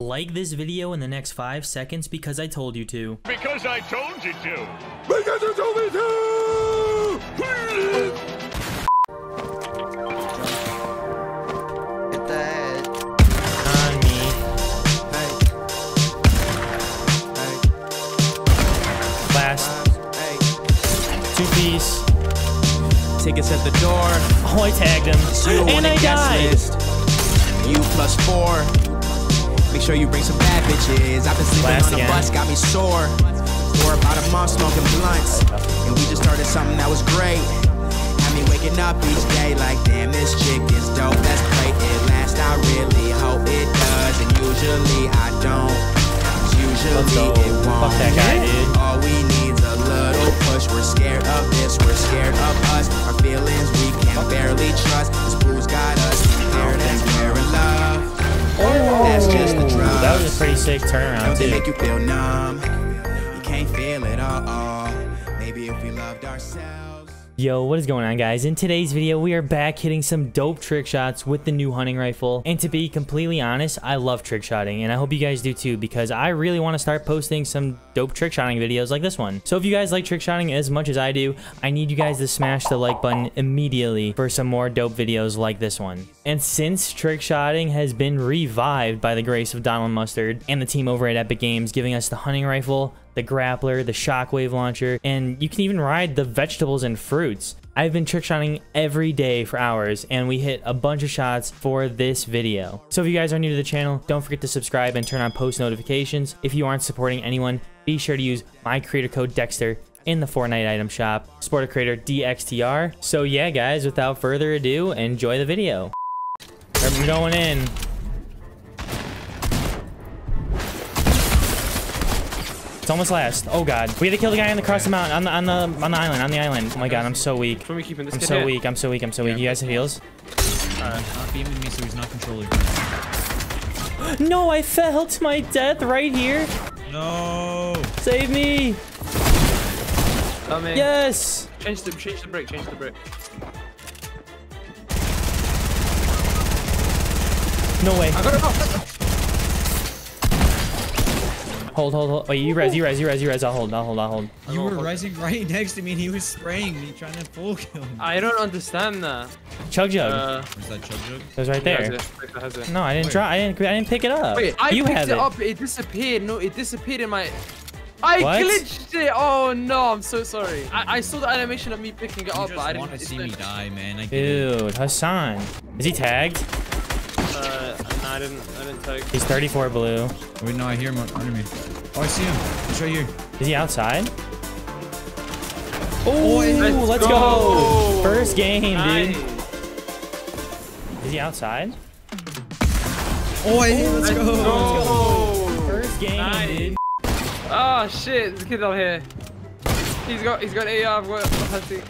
Like this video in the next 5 seconds because I told you to. Because I told you to. Because you told me to! Hit the. On me. Hey. Hey. Last. Hey. Two piece. Tickets at the door. Oh, I tagged him. You on And I died. list. You plus four. Make sure you bring some bad bitches. I've been sleeping Last on the again. bus, got me sore. For about a month smoking blunts. And we just started something that was great. Had me waking up each day like, damn, this chick is dope. Let's play it last. I really hope it does. And usually I don't. Usually it won't. Fuck that guy, dude. All we need's a little push. We're scared of this, we're scared of us. Our feelings we can barely trust. This booze got us was a pretty sick turnaround, they too. make you feel numb? You can't feel it all. Maybe if we loved ourselves. Yo, what is going on guys? In today's video, we are back hitting some dope trick shots with the new hunting rifle. And to be completely honest, I love trick shotting and I hope you guys do too because I really want to start posting some dope trick shotting videos like this one. So if you guys like trick shotting as much as I do, I need you guys to smash the like button immediately for some more dope videos like this one. And since trick shotting has been revived by the grace of Donald Mustard and the team over at Epic Games giving us the hunting rifle, the grappler, the shockwave launcher, and you can even ride the vegetables and fruits. I've been trick shotting every day for hours and we hit a bunch of shots for this video. So if you guys are new to the channel, don't forget to subscribe and turn on post notifications. If you aren't supporting anyone, be sure to use my creator code Dexter in the Fortnite item shop, support a creator DXTR. So yeah guys, without further ado, enjoy the video. I'm going in. It's almost last. Oh god. We had to kill the guy on the across the mountain on the on the on the island, on the island. Oh my god, I'm so weak. Should we keeping this I'm so weak, I'm so weak, I'm so weak. You guys have heals? Alright. Not beaming me, so he's not controlling. No, I fell to my death right here. No! Save me. Come in. Yes. Change the change the brick. Change the brick. No way. I got it. Oh, Hold, hold, hold. Wait, you res, you res, you res, you res. I'll hold, I'll hold, I'll hold. You were rising right next to me and he was spraying me, trying to full kill me. I don't understand that. Chug jug. Uh, Where's that chug jug? it was right there. it. Victor it. No, I didn't try. I didn't. I didn't pick it up. Wait, I you picked have it, up. It disappeared. No, it disappeared in my. I What? glitched it. Oh no, I'm so sorry. I, I saw the animation of me picking it You up, but I didn't. want to see me die, man. I. Dude, Hassan. Is he tagged? Uh, no, I didn't. I didn't take. He's 34 blue. Wait, no, I hear him under me. Oh, I see him. He's right here. Is he outside? Oh, Let's let's, go. go. First game, Nice. dude. Is he outside? Oh, I, let's go. go. First game, Nice. dude. Oh shit, this kid out here. He's got he's got AR, I've got a hunting.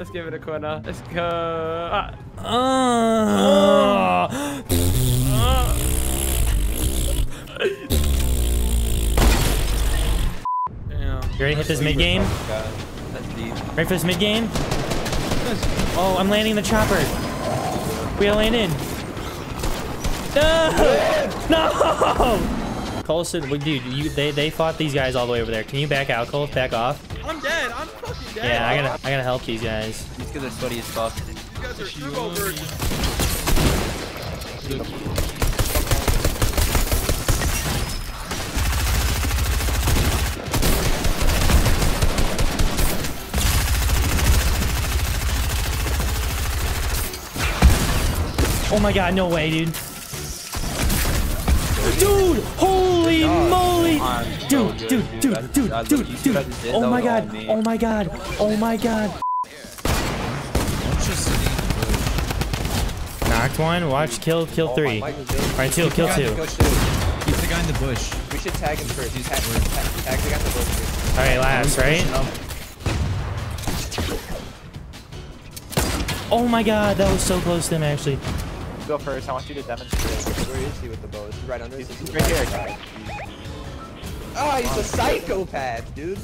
Let's give it a corner. Let's go. Ah. Uh, Yeah. you ready to hit this mid game? Ready for this mid game? Oh, I'm landing the chopper. We gotta land in. No! No! Colson, wait, dude, you they they fought these guys all the way over there. Can you back out, Cole? Back off. I'm dead. I'm fucking dead. Yeah, I gotta I gotta help these guys. These guys are sweaty as fuck. You guys are turbo birds. Oh my god, no way, dude. Dude, holy Oh moly! Dude, dude, dude, dude, dude, dude. Oh my god, oh my god, oh my god. I'm just sitting in the bush. Knocked one, watch, kill, kill oh, three. Alright, two, kill two. Keep the guy in the bush. We should tag him first. He's tag, tag, tag the guy in the bush. Alright, last, right? Oh my god, that was so close to him actually. Go first. I want you to demonstrate. Where is he with the bow? Is he right under? He's, he's right here. Oh, he's a psychopath, dude.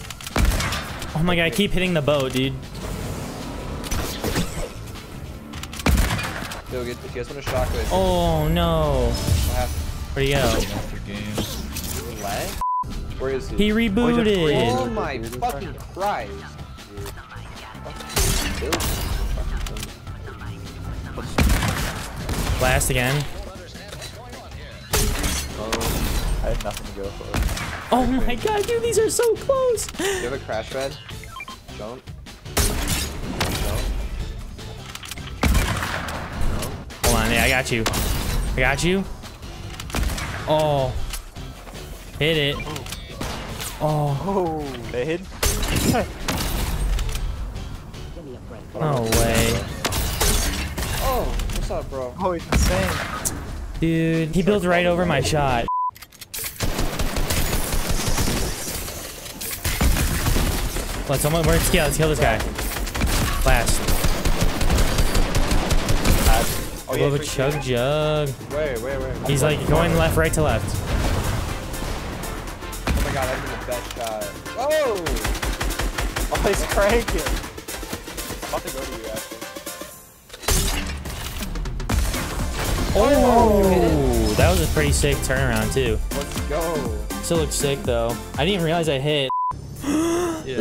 Oh my god, I keep hitting the bow, dude. Yo, get, if you guys want to shockwave, Oh no. what happened? Where'd he go? After game. Where is he? He rebooted. Oh, oh my fucking Christ. Dude. Blast again. Oh, I have nothing to go for. Oh my god, dude, these are so close. Do you have a crash pad? Don't. Don't. Hold on, yeah, I got you. I got you. Oh. Hit it. Oh, Oh, they hit. no way. Oh, what's up, bro? Oh, he's insane. Dude, he builds right over my shot. Let's someone work yeah, let's kill this guy. Blast. Oh, Oh, yeah, a free chug kill. jug. Wait, wait, wait. He's like going left, right to left. Oh my god, that's the best shot. Oh! Oh, he's cranking. I'm about to go to you, actually. Oh, that was a pretty sick turnaround too. Let's go. Still looks sick though. I didn't even realize I hit. Yeah.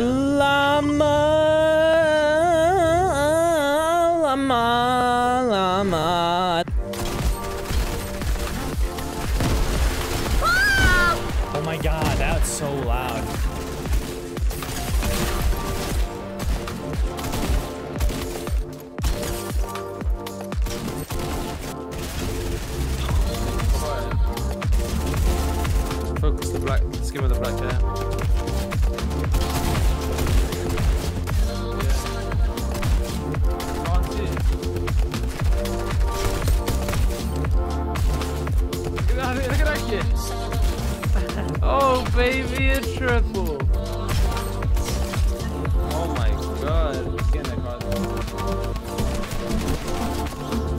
Baby, a triple. Oh my god. He's getting that card.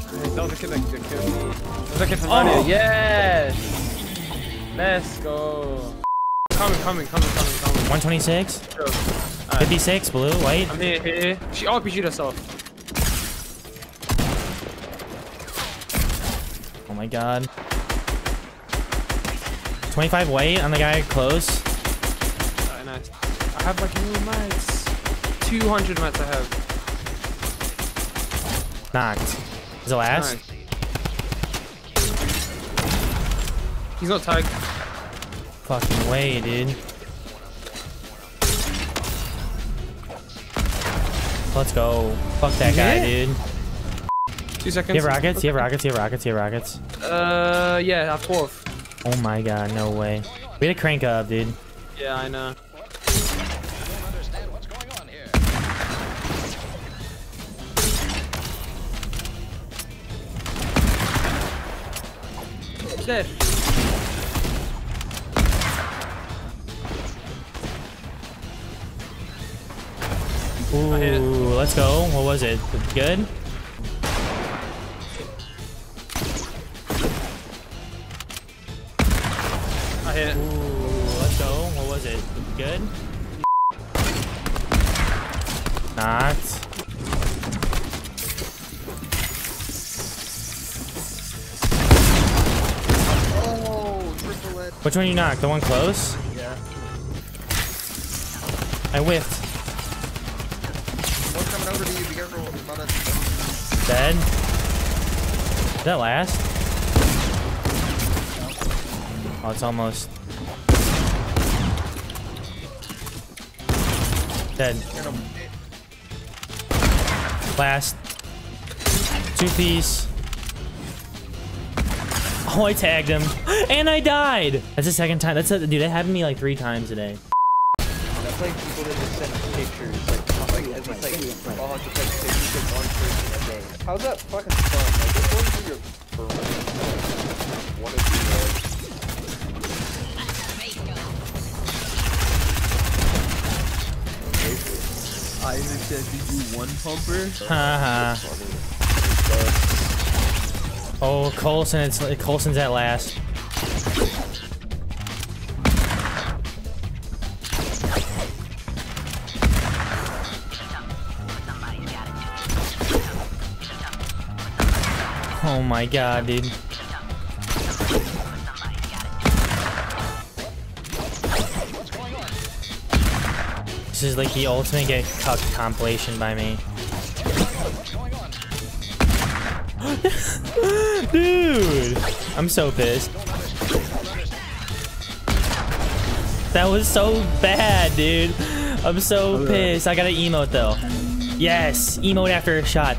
Hey, That was the kid that that killed me. That was the kid from Oh. earlier. Yes! Let's go. Coming, coming, coming, coming, coming. 126, Alright. 56, blue, white. I'm here, here. She RPG'd herself. Oh my god. 25 white on the guy close. Alright, nice. I have like no mats. 200 mats I have. Knocked. Is it last? Nice. He's not tagged. Fucking way, dude. Let's go. Fuck that guy, Yeah. dude. Two seconds. You have rockets? You have rockets? You have rockets? You have rockets? Uh, yeah, I have fourth. Oh my god, no way. We had to crank up, dude. Yeah, I know. Dead. Ooh, let's go. What was it? Good? Hit. Ooh, let's go. What was it? Good? Not. Oh, triple it. Which one you knocked? The one close? Yeah. I whiffed. One coming over to you. Be careful. Dead. Is that last? Oh, it's almost. Dead. Last. Two piece. Oh, I tagged him. And I died. That's the second time. That's a, dude, that happened to me like three times today. That's like people that just send pictures, like, not like, it's like, all hundred like pictures one person a day. How's that fucking fun? Like, it's going through your brain. What is Isaac said, "Did you one pumper?" Oh, Colson, it's Colson's at last. Oh my god, dude. This is like the ultimate get cucked compilation by me. Dude, I'm so pissed. That was so bad, dude. I'm so pissed. I got an emote though. Yes, emote after a shot.